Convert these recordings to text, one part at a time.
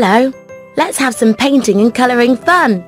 Hello, let's have some painting and colouring fun.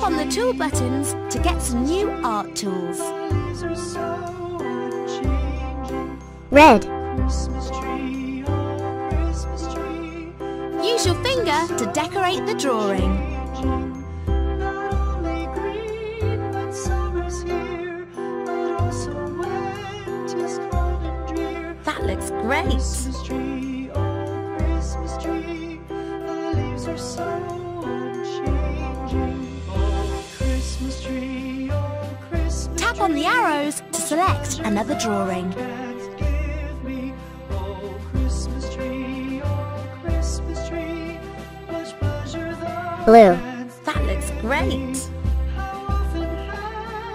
Tap on the tool buttons to get some new art tools. Red. Use your finger to decorate the drawing. That looks great. Tap on the arrows to select another drawing. can't give me. Christmas tree, Christmas tree, much pleasure the Blue. That looks great. How often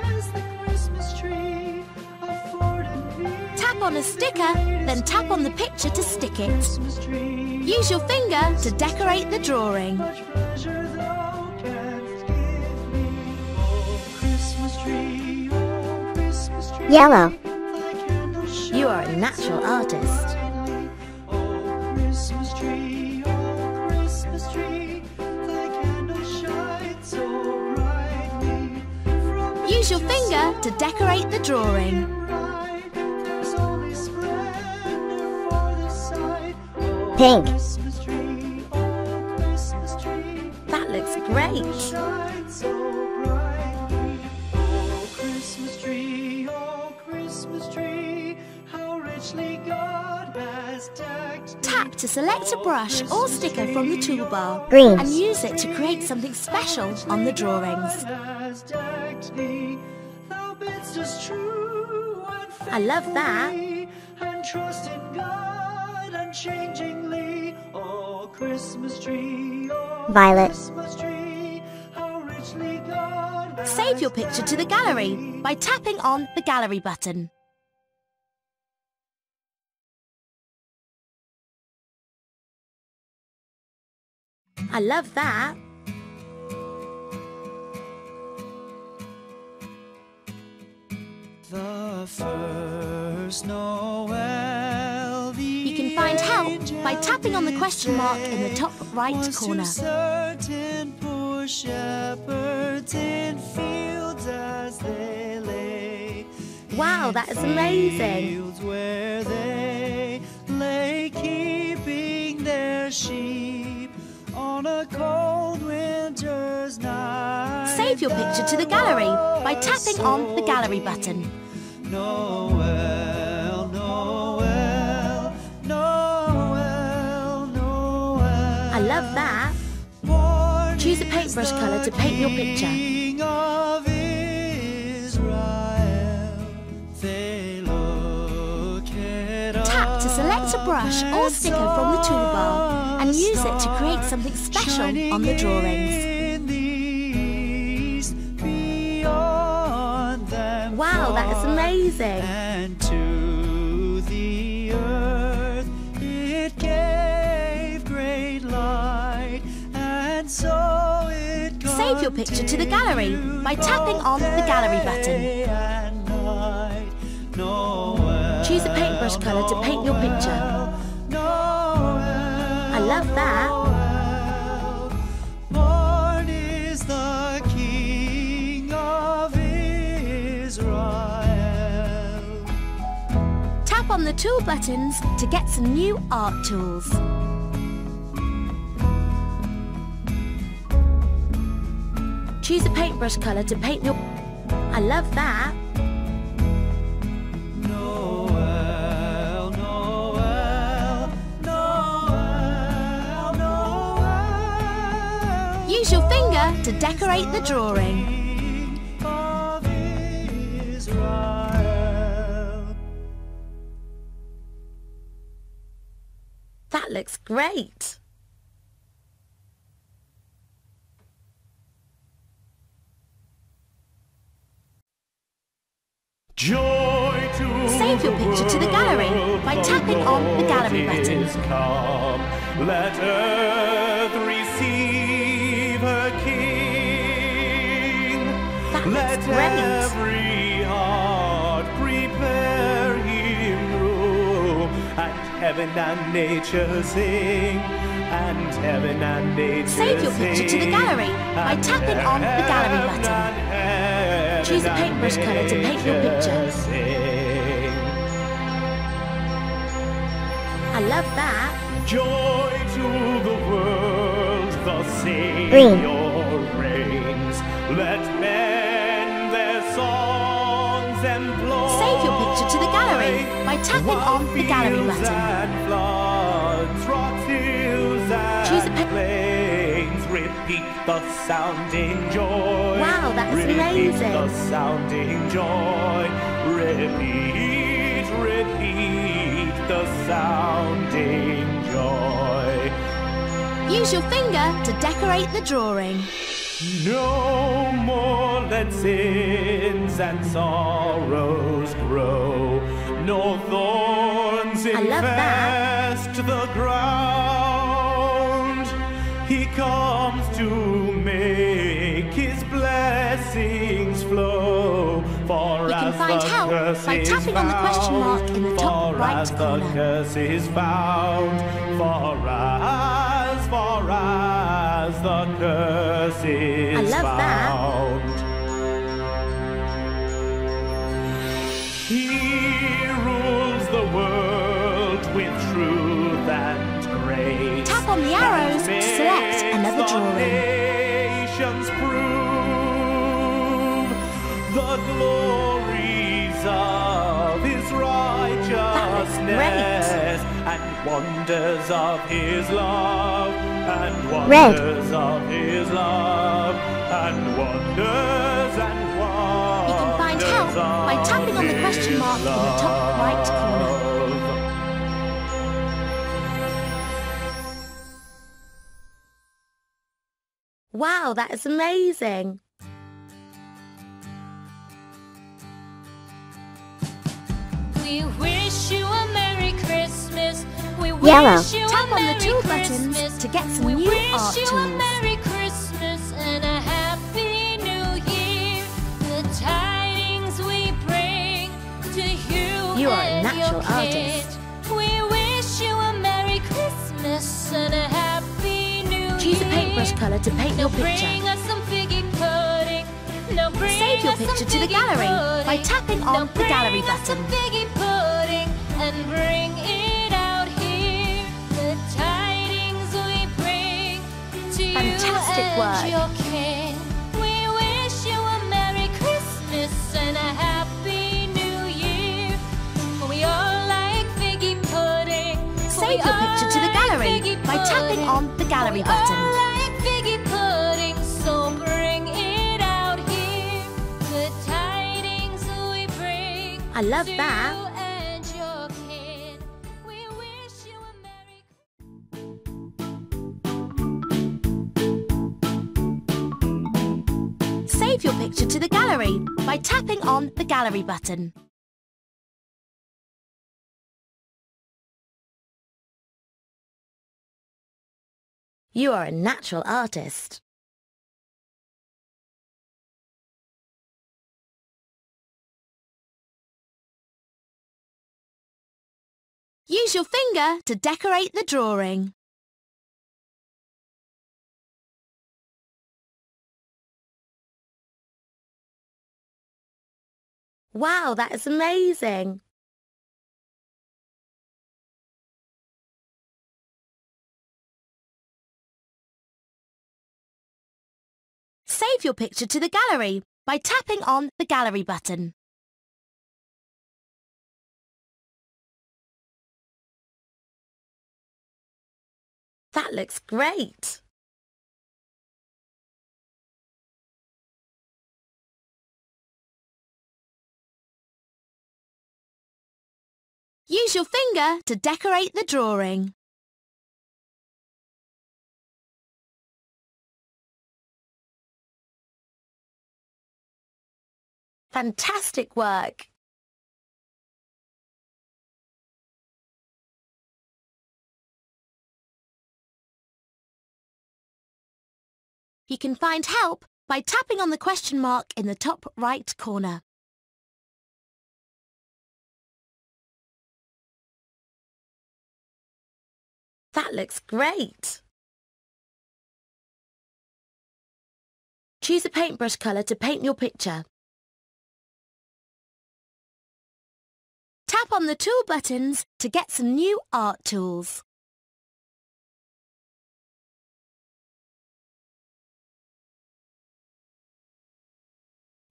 has the Christmas tree afforded me Tap on a sticker, then tap on the picture to stick it. Use your finger to decorate the drawing. Yellow. You are a natural artist. brightly. Christmas tree, Christmas tree. Thy candles shine so brightly. From Use your finger to decorate the drawing. bright, there's only splendor for the sight. Pink. Christmas tree, Christmas tree. That looks great. Tap to select a brush or sticker from the toolbar Green. and use it to create something special on the drawings. has decked thee. Thou bidst us true and I love that. And trust in God unchangingly. Oh, Christmas tree, oh, Violet. Christmas tree, how richly God has Save your picture to the gallery by tapping on the gallery button. I love that. The first Noel, the You can find help by tapping on the question mark in the top right corner. to certain poor shepherds in fields as they lay. Wow, that is amazing. Save your picture to the gallery by tapping on the gallery button. Noel, Noel, Noel. I love that. Choose a paintbrush colour to paint your picture. King of Israel. They look at Tap to select a brush or sticker from the toolbar and use it to create something special on the drawings. In the east, beyond them Wow, that is amazing. And to the earth it gave great light, and so it Save your picture to the gallery by tapping on the gallery button. Choose a paintbrush colour to paint your picture. Love that. Born is the King of Israel. Tap on the tool buttons to get some new art tools. Choose a paintbrush colour to paint your... I love that. paper to decorate the drawing. That looks great. Save your picture to the gallery by tapping on the gallery button. Every heart prepare him room, and heaven and nature sing, and heaven and nature Save your picture to the gallery by tapping on the gallery button. Choose a paintbrush colour to paint your picture. sing. I love that. Joy to the world, the Savior reigns. Let tapping on the gallery button. Floods, rocks, Choose a plains repeat the sounding joy. Wow, that's repeat amazing. the sounding joy. Repeat, repeat the sounding joy. Use your finger to decorate the drawing. No more let sins and sorrows grow, love that. infest the ground. He comes to make his blessings flow. For You can as find the help curse by is tapping on the question mark in the top for right as corner. the curse is found, for as, for as the curse is I love that. found. He Nations prove the glories of his righteousness and wonders of his love and Red. of his love and wonders and wonders. You can find help by tapping on the question mark in the top right corner. Wow, that is amazing. We wish you a Merry Christmas. We Yellow. you Tap a on the tool Christmas. buttons to get some we new wish art you a tools. Merry Christmas and a Happy New Year. The tidings we bring to you. You are a natural artist. Paintbrush colour to paint your picture. bring us some figgy pudding. Now bring Save your picture to the gallery by tapping Now on the gallery bring us some button. figgy pudding and bring it out here. The tidings we bring to Fantastic work. We wish you a Merry Christmas and a Happy New Year. We all like figgy pudding. Save your picture to the gallery by tapping on the gallery button. I love that. you and your kin. We wish you a Merry Save your picture to the gallery by tapping on the gallery button. You are a natural artist. Use your finger to decorate the drawing. Wow, that is amazing. Save your picture to the gallery by tapping on the gallery button. That looks great. Use your finger to decorate the drawing. Fantastic work! You can find help by tapping on the question mark in the top right corner. That looks great! Choose a paintbrush colour to paint your picture. Tap on the tool buttons to get some new art tools.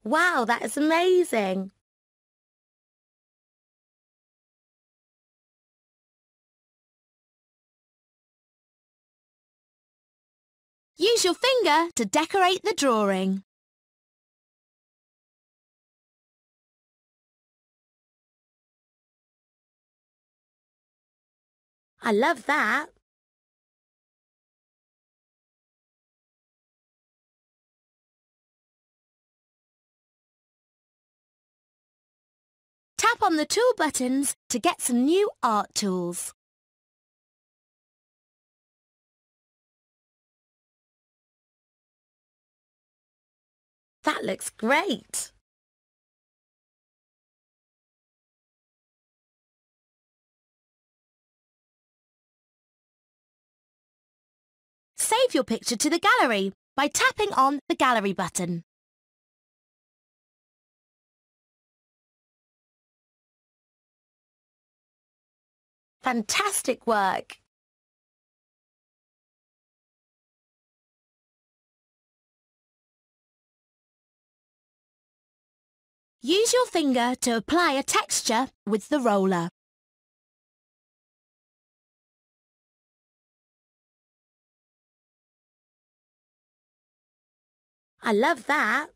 Wow, that is amazing! Use your finger to decorate the drawing. I love that. On the tool buttons to get some new art tools. That looks great! Save your picture to the gallery by tapping on the gallery button. Fantastic work! Use your finger to apply a texture with the roller. I love that.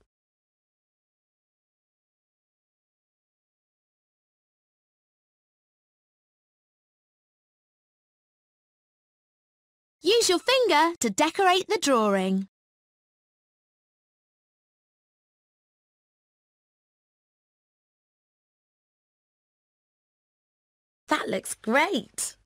Use your finger to decorate the drawing. That looks great.